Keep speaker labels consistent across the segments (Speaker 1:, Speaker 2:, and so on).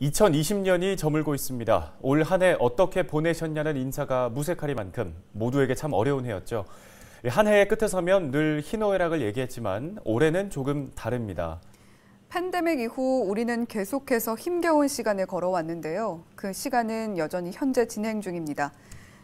Speaker 1: 2020년이 저물고 있습니다. 올 한 해 어떻게 보내셨냐는 인사가 무색하리만큼 모두에게 참 어려운 해였죠. 한 해의 끝에 서면 늘 희노애락을 얘기했지만 올해는 조금 다릅니다.
Speaker 2: 팬데믹 이후 우리는 계속해서 힘겨운 시간을 걸어왔는데요. 그 시간은 여전히 현재 진행 중입니다.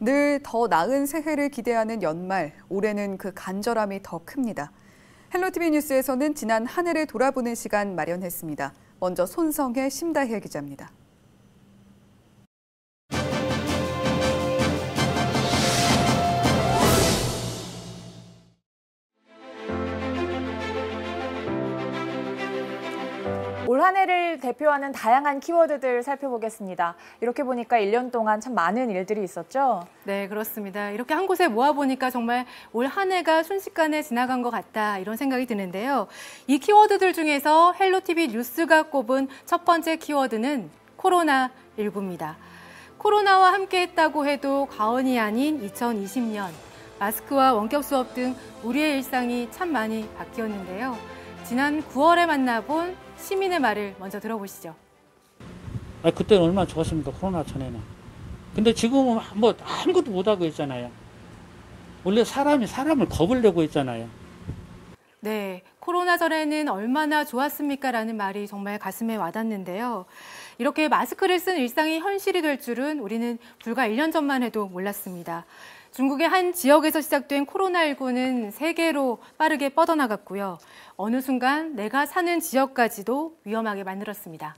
Speaker 2: 늘 더 나은 새해를 기대하는 연말, 올해는 그 간절함이 더 큽니다. 헬로티비 뉴스에서는 지난 한 해를 돌아보는 시간 마련했습니다. 먼저 손성혜 심다혜 기자입니다.
Speaker 3: 한 해를 대표하는 다양한 키워드들 살펴보겠습니다. 이렇게 보니까 1년 동안 참 많은 일들이 있었죠?
Speaker 4: 네, 그렇습니다. 이렇게 한 곳에 모아보니까 정말 올 한 해가 순식간에 지나간 것 같다 이런 생각이 드는데요. 이 키워드들 중에서 헬로티비 뉴스가 꼽은 첫 번째 키워드는 코로나19입니다. 코로나와 함께했다고 해도 과언이 아닌 2020년 마스크와 원격 수업 등 우리의 일상이 참 많이 바뀌었는데요. 지난 9월에 만나본 시민의 말을 먼저 들어보시죠.
Speaker 5: 아 그때는 얼마나 좋았습니까 코로나 전에는. 근데 지금은 뭐 아무것도 못하고 있잖아요. 원래 사람이 사람을 겁을 내고 있잖아요.
Speaker 4: 네, 코로나 전에는 얼마나 좋았습니까? 라는 말이 정말 가슴에 와닿는데요. 이렇게 마스크를 쓴 일상이 현실이 될 줄은 우리는 불과 1년 전만 해도 몰랐습니다. 중국의 한 지역에서 시작된 코로나19는 세계로 빠르게 뻗어나갔고요. 어느 순간 내가 사는 지역까지도 위험하게 만들었습니다.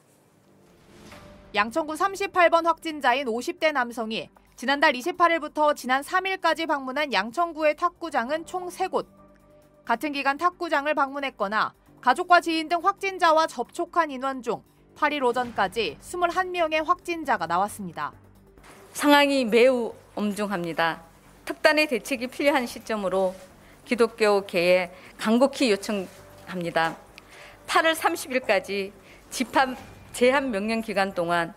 Speaker 6: 양천구 38번 확진자인 50대 남성이 지난달 28일부터 지난 3일까지 방문한 양천구의 탁구장은 총 3곳. 같은 기간 탁구장을 방문했거나 가족과 지인 등 확진자와 접촉한 인원 중 8일 오전까지 21명의 확진자가 나왔습니다.
Speaker 7: 상황이 매우 엄중합니다. 특단의 대책이 필요한 시점으로 기독교계에 간곡히 요청합니다. 8월 30일까지 집합 제한 명령 기간 동안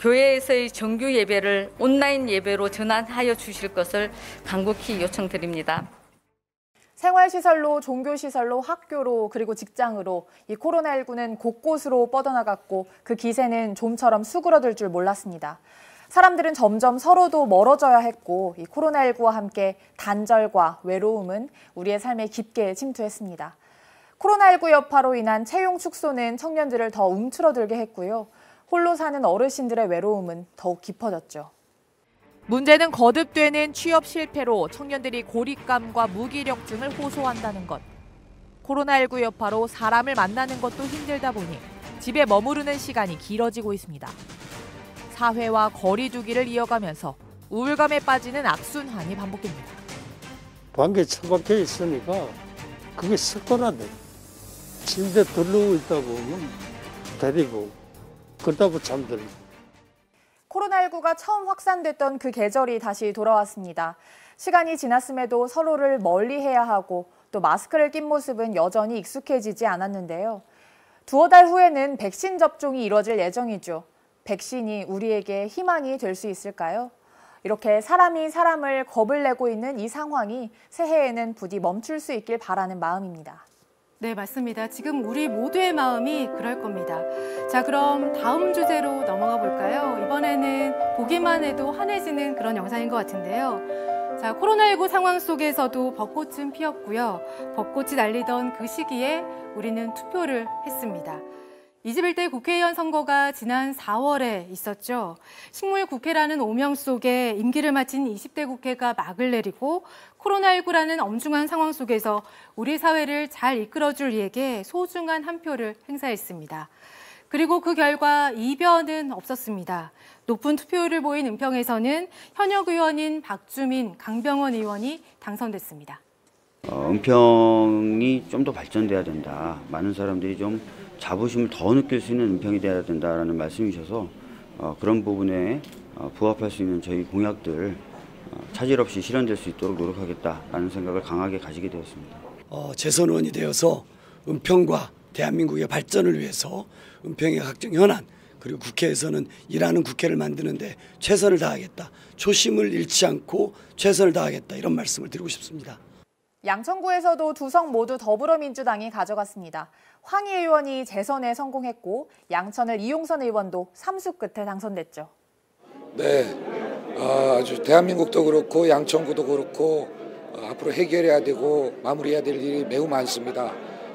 Speaker 7: 교회에서의 정규 예배를 온라인 예배로 전환하여 주실 것을 간곡히 요청드립니다.
Speaker 3: 생활시설로 종교시설로 학교로 그리고 직장으로 이 코로나19는 곳곳으로 뻗어나갔고 그 기세는 좀처럼 수그러들 줄 몰랐습니다. 사람들은 점점 서로도 멀어져야 했고 이 코로나19와 함께 단절과 외로움은 우리의 삶에 깊게 침투했습니다. 코로나19 여파로 인한 채용 축소는 청년들을 더 움츠러들게 했고요. 홀로 사는 어르신들의 외로움은 더욱 깊어졌죠.
Speaker 6: 문제는 거듭되는 취업 실패로 청년들이 고립감과 무기력증을 호소한다는 것. 코로나19 여파로 사람을 만나는 것도 힘들다 보니 집에 머무르는 시간이 길어지고 있습니다. 사회와 거리 두기를 이어가면서 우울감에 빠지는 악순환이 반복됩니다.
Speaker 8: 방에 처박혀 있으니까 그게 습관화돼. 침대 들르고 있다 보면 데리고 그러다 보 잠들고.
Speaker 3: 코로나19가 처음 확산됐던 그 계절이 다시 돌아왔습니다. 시간이 지났음에도 서로를 멀리해야 하고 또 마스크를 낀 모습은 여전히 익숙해지지 않았는데요. 두어 달 후에는 백신 접종이 이뤄질 예정이죠. 백신이 우리에게 희망이 될 수 있을까요? 이렇게 사람이 사람을 겁을 내고 있는 이 상황이 새해에는 부디 멈출 수 있길 바라는 마음입니다.
Speaker 4: 네, 맞습니다. 지금 우리 모두의 마음이 그럴 겁니다. 자, 그럼 다음 주제로 넘어가 볼까요? 이번에는 보기만 해도 환해지는 그런 영상인 것 같은데요. 자, 코로나19 상황 속에서도 벚꽃은 피었고요. 벚꽃이 날리던 그 시기에 우리는 투표를 했습니다. 21대 국회의원 선거가 지난 4월에 있었죠. 식물 국회라는 오명 속에 임기를 마친 20대 국회가 막을 내리고 코로나19라는 엄중한 상황 속에서 우리 사회를 잘 이끌어줄 이에게 소중한 한 표를 행사했습니다. 그리고 그 결과 이변은 없었습니다. 높은 투표율을 보인 은평에서는 현역 의원인 박주민, 강병원 의원이 당선됐습니다.
Speaker 9: 어, 은평이 좀 더 발전돼야 된다. 많은 사람들이 좀 자부심을 더 느낄 수 있는 은평이 돼야 된다라는 말씀이셔서 어, 그런 부분에 어, 부합할 수 있는 저희 공약들 어, 차질 없이 실현될 수 있도록 노력하겠다라는 생각을 강하게 가지게 되었습니다.
Speaker 10: 어, 재선 의원이 되어서 은평과 대한민국의 발전을 위해서 은평의 각종 현안 그리고 국회에서는 일하는 국회를 만드는데 최선을 다하겠다. 초심을 잃지 않고 최선을 다하겠다. 이런 말씀을 드리고 싶습니다.
Speaker 3: 양천구에서도 두 성 모두 더불어민주당이 가져갔습니다. 황희 의원이 재선에 성공했고 양천을 이용선 의원도 삼수 끝에 당선됐죠.
Speaker 11: 네, 아, 아주 대한민국도 그렇고 양천구도 그렇고 어, 앞으로 해결해야 되고 마무리해야 될 일이 매우 많습니다.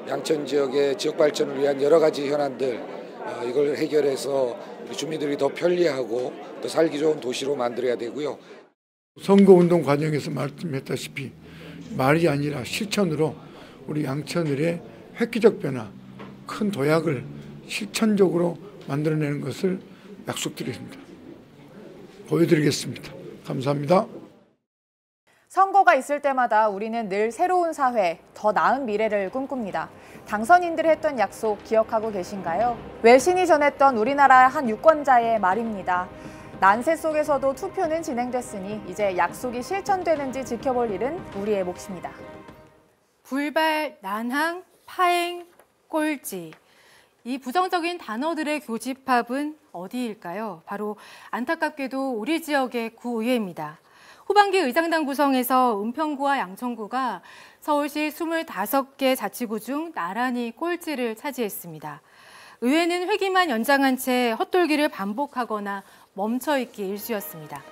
Speaker 11: 양천 지역의 지역 발전을 위한 여러 가지 현안들 어, 이걸 해결해서 우리 주민들이 더 편리하고 더 살기 좋은 도시로 만들어야 되고요.
Speaker 12: 선거운동 과정에서 말씀했다시피 말이 아니라 실천으로 우리 양천을의 획기적 변화, 큰 도약을 실천적으로 만들어내는 것을 약속드리겠습니다. 보여드리겠습니다. 감사합니다.
Speaker 3: 선거가 있을 때마다 우리는 늘 새로운 사회, 더 나은 미래를 꿈꿉니다. 당선인들이 했던 약속 기억하고 계신가요? 외신이 전했던 우리나라 한 유권자의 말입니다. 난세 속에서도 투표는 진행됐으니 이제 약속이 실천되는지 지켜볼 일은 우리의 몫입니다.
Speaker 4: 불발, 난항, 파행, 꼴찌. 이 부정적인 단어들의 교집합은 어디일까요? 바로 안타깝게도 우리 지역의 구의회입니다. 후반기 의장당 구성에서 은평구와 양천구가 서울시 25개 자치구 중 나란히 꼴찌를 차지했습니다. 의회는 회기만 연장한 채 헛돌기를 반복하거나 멈춰있기 일쑤였습니다.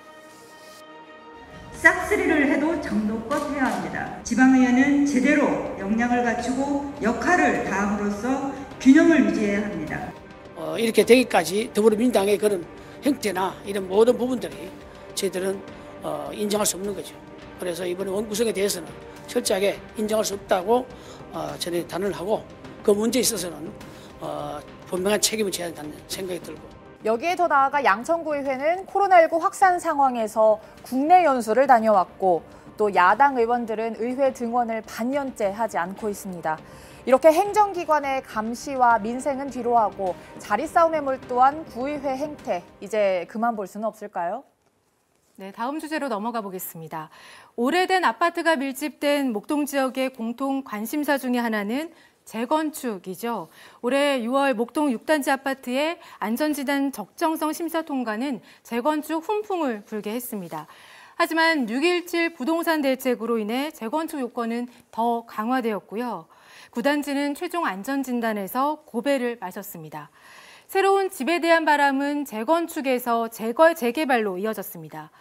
Speaker 13: 싹쓸이를 해도 정도껏 해야 합니다. 지방의회는 제대로 역량을 갖추고 역할을 다함으로써 균형을 유지해야 합니다.
Speaker 14: 어, 이렇게 되기까지 더불어민주당의 그런 형태나 이런 모든 부분들이 저희들은 어, 인정할 수 없는 거죠. 그래서 이번에 원구성에 대해서는 철저하게 인정할 수 없다고 어, 저는 단언을 하고 그 문제에 있어서는 어, 분명한 책임을 져야 한다는 생각이 들고
Speaker 3: 여기에 더 나아가 양천구의회는 코로나19 확산 상황에서 국내 연수를 다녀왔고 또 야당 의원들은 의회 등원을 반년째 하지 않고 있습니다. 이렇게 행정기관의 감시와 민생은 뒤로하고 자리 싸움에 몰두한 구의회 행태 이제 그만 볼 수는 없을까요?
Speaker 4: 네, 다음 주제로 넘어가 보겠습니다. 오래된 아파트가 밀집된 목동 지역의 공통 관심사 중에 하나는 재건축이죠. 올해 6월 목동 6단지 아파트의 안전진단 적정성 심사 통과는 재건축 훈풍을 불게 했습니다. 하지만 6.17 부동산 대책으로 인해 재건축 요건은 더 강화되었고요. 구단지는 최종 안전진단에서 고배를 마셨습니다. 새로운 집에 대한 바람은 재건축에서 재거, 재개발로 이어졌습니다.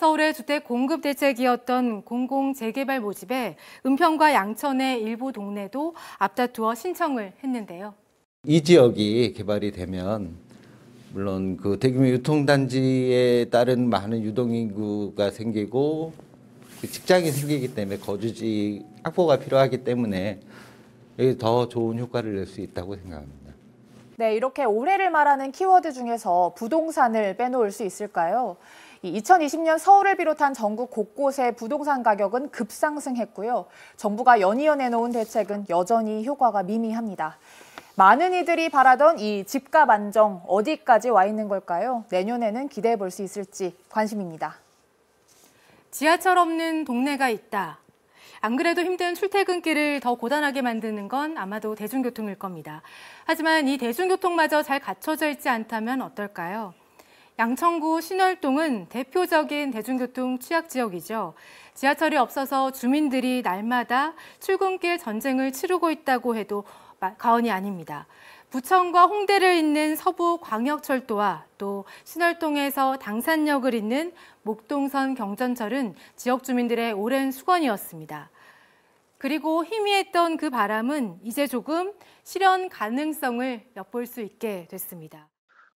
Speaker 4: 서울의 주택 공급 대책이었던 공공 재개발 모집에 은평과 양천의 일부 동네도 앞다투어 신청을 했는데요.
Speaker 15: 이 지역이 개발이 되면 물론 그 대규모 유통단지에 따른 많은 유동인구가 생기고 그 직장이 생기기 때문에 거주지 확보가 필요하기 때문에 여기 더 좋은 효과를 낼 수 있다고 생각합니다.
Speaker 3: 네, 이렇게 올해를 말하는 키워드 중에서 부동산을 빼놓을 수 있을까요? 2020년 서울을 비롯한 전국 곳곳의 부동산 가격은 급상승했고요. 정부가 연이어 내놓은 대책은 여전히 효과가 미미합니다. 많은 이들이 바라던 이 집값 안정 어디까지 와 있는 걸까요? 내년에는 기대해 볼 수 있을지 관심입니다.
Speaker 4: 지하철 없는 동네가 있다. 안 그래도 힘든 출퇴근길을 더 고단하게 만드는 건 아마도 대중교통일 겁니다. 하지만 이 대중교통마저 잘 갖춰져 있지 않다면 어떨까요? 양천구 신월동은 대표적인 대중교통 취약 지역이죠. 지하철이 없어서 주민들이 날마다 출근길 전쟁을 치르고 있다고 해도 과언이 아닙니다. 부천과 홍대를 잇는 서부광역철도와 또 신월동에서 당산역을 잇는 목동선 경전철은 지역 주민들의 오랜 수건이었습니다. 그리고 희미했던 그 바람은 이제 조금 실현 가능성을 엿볼 수 있게 됐습니다.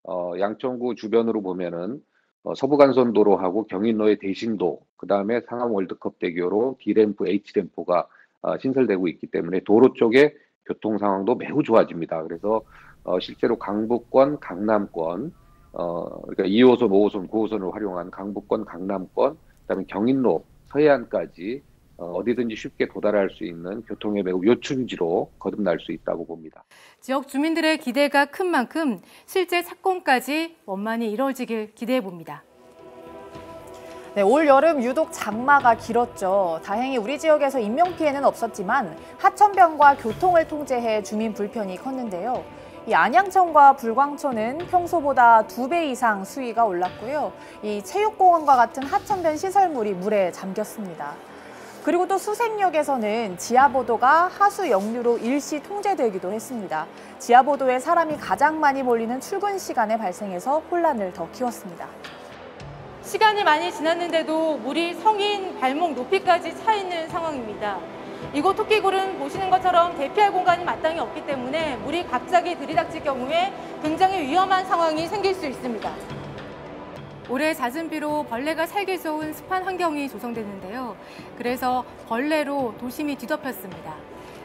Speaker 16: 어, 양천구 주변으로 보면은 어, 서부간선도로하고 경인로의 대신도, 그 다음에 상암 월드컵 대교로 D램프, H램프가 어, 신설되고 있기 때문에 도로 쪽에 교통 상황도 매우 좋아집니다. 그래서 어, 실제로 강북권, 강남권, 어, 그러니까 2호선, 5호선, 9호선을 활용한 강북권, 강남권, 그다음에 경인로, 서해안까지 어, 어디든지 쉽게 도달할 수 있는 교통의 매우 요충지로 거듭날 수 있다고 봅니다.
Speaker 4: 지역 주민들의 기대가 큰 만큼 실제 착공까지 원만히 이루어지길 기대해 봅니다.
Speaker 3: 네, 올 여름 유독 장마가 길었죠. 다행히 우리 지역에서 인명 피해는 없었지만 하천변과 교통을 통제해 주민 불편이 컸는데요. 이 안양천과 불광천은 평소보다 두 배 이상 수위가 올랐고요. 이 체육공원과 같은 하천변 시설물이 물에 잠겼습니다. 그리고 또 수색역에서는 지하보도가 하수 역류로 일시 통제되기도 했습니다. 지하보도에 사람이 가장 많이 몰리는 출근 시간에 발생해서 혼란을 더 키웠습니다.
Speaker 4: 시간이 많이 지났는데도 물이 성인 발목 높이까지 차 있는 상황입니다. 이곳 토끼굴은 보시는 것처럼 대피할 공간이 마땅히 없기 때문에 물이 갑자기 들이닥칠 경우에 굉장히 위험한 상황이 생길 수 있습니다. 올해 잦은 비로 벌레가 살기 좋은 습한 환경이 조성됐는데요. 그래서 벌레로 도심이 뒤덮였습니다.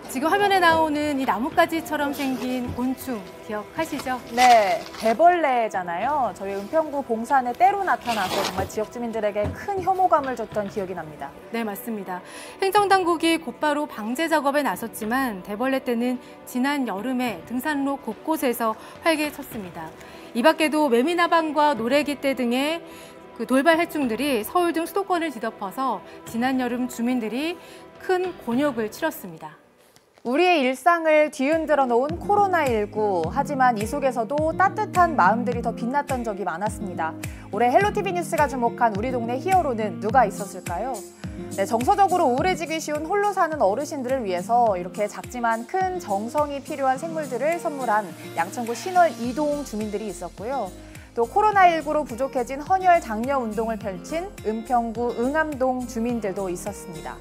Speaker 4: 지금 화면에 나오는 이 나뭇가지처럼 생긴 곤충 기억하시죠?
Speaker 3: 네, 대벌레잖아요. 저희 은평구 봉산에 때로 나타나서 정말 지역 주민들에게 큰 혐오감을 줬던 기억이 납니다.
Speaker 4: 네, 맞습니다. 행정당국이 곧바로 방제 작업에 나섰지만 대벌레 때는 지난 여름에 등산로 곳곳에서 활개 쳤습니다. 이 밖에도 매미나방과 노래기떼 등의 그 돌발 해충들이 서울 등 수도권을 뒤덮어서 지난 여름 주민들이 큰 곤욕을 치렀습니다.
Speaker 3: 우리의 일상을 뒤흔들어 놓은 코로나19. 하지만 이 속에서도 따뜻한 마음들이 더 빛났던 적이 많았습니다. 올해 헬로티비 뉴스가 주목한 우리 동네 히어로는 누가 있었을까요? 네, 정서적으로 우울해지기 쉬운 홀로 사는 어르신들을 위해서 이렇게 작지만 큰 정성이 필요한 생물들을 선물한 양천구 신월 이동 주민들이 있었고요. 또 코로나19로 부족해진 헌혈 장려 운동을 펼친 은평구 응암동 주민들도 있었습니다.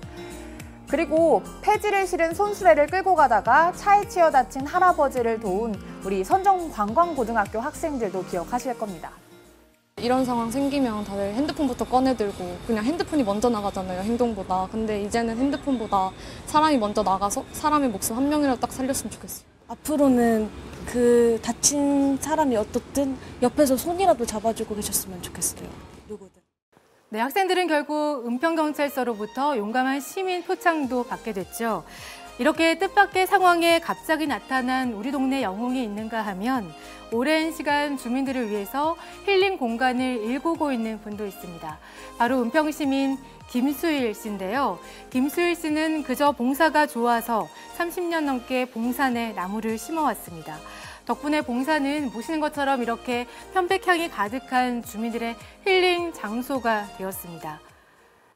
Speaker 3: 그리고 폐지를 실은 손수레를 끌고 가다가 차에 치여 다친 할아버지를 도운 우리 선정관광고등학교 학생들도 기억하실 겁니다.
Speaker 17: 이런 상황 생기면 다들 핸드폰부터 꺼내들고 그냥 핸드폰이 먼저 나가잖아요, 행동보다. 근데 이제는 핸드폰보다 사람이 먼저 나가서 사람의 목숨 한 명이라도 딱 살렸으면 좋겠어요.
Speaker 18: 앞으로는 그 다친 사람이 어떻든 옆에서 손이라도 잡아주고 계셨으면 좋겠어요. 누구든.
Speaker 4: 네, 학생들은 결국 은평경찰서로부터 용감한 시민 표창도 받게 됐죠. 이렇게 뜻밖의 상황에 갑자기 나타난 우리 동네 영웅이 있는가 하면 오랜 시간 주민들을 위해서 힐링 공간을 일구고 있는 분도 있습니다. 바로 은평 시민 김수일 씨인데요. 김수일 씨는 그저 봉사가 좋아서 30년 넘게 봉산에 나무를 심어왔습니다. 덕분에 봉사는 보시는 것처럼 이렇게 편백향이 가득한 주민들의 힐링 장소가 되었습니다.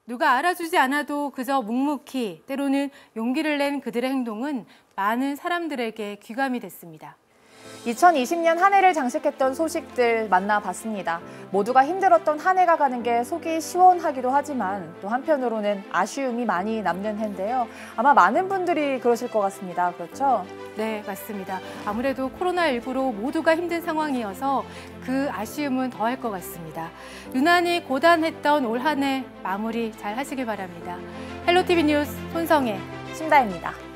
Speaker 4: 누가 알아주지 않아도 그저 묵묵히 때로는 용기를 낸 그들의 행동은 많은 사람들에게 귀감이 됐습니다.
Speaker 3: 2020년 한 해를 장식했던 소식들 만나봤습니다. 모두가 힘들었던 한 해가 가는 게 속이 시원하기도 하지만 또 한편으로는 아쉬움이 많이 남는 해인데요. 아마 많은 분들이 그러실 것 같습니다. 그렇죠?
Speaker 4: 네, 맞습니다. 아무래도 코로나19로 모두가 힘든 상황이어서 그 아쉬움은 더할 것 같습니다. 유난히 고단했던 올 한 해 마무리 잘 하시길 바랍니다. 헬로티비 뉴스 손성혜,
Speaker 3: 신다입니다.